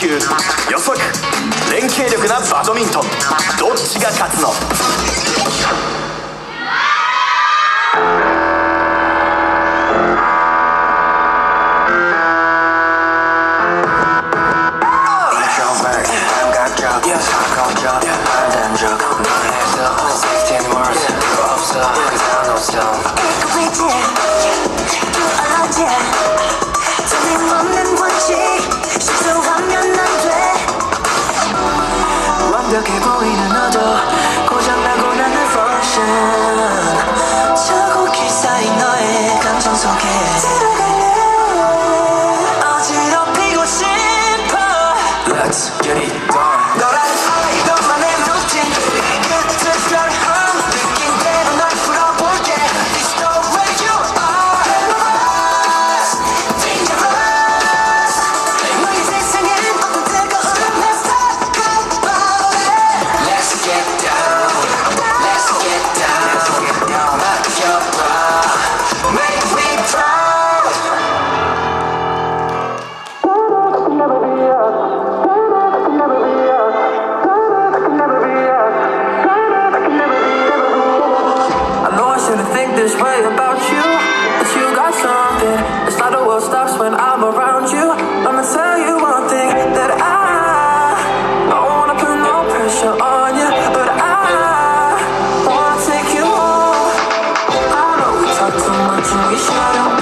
球予測連携力なバドミントン。どっちが勝つの？一个位置，就二郎姐。way about you But you got something. It's not the world stops when I'm around you. I'm gonna tell you one thing That I Don't wanna put no pressure on you But I Wanna take you home. I know we talk too much and we shout out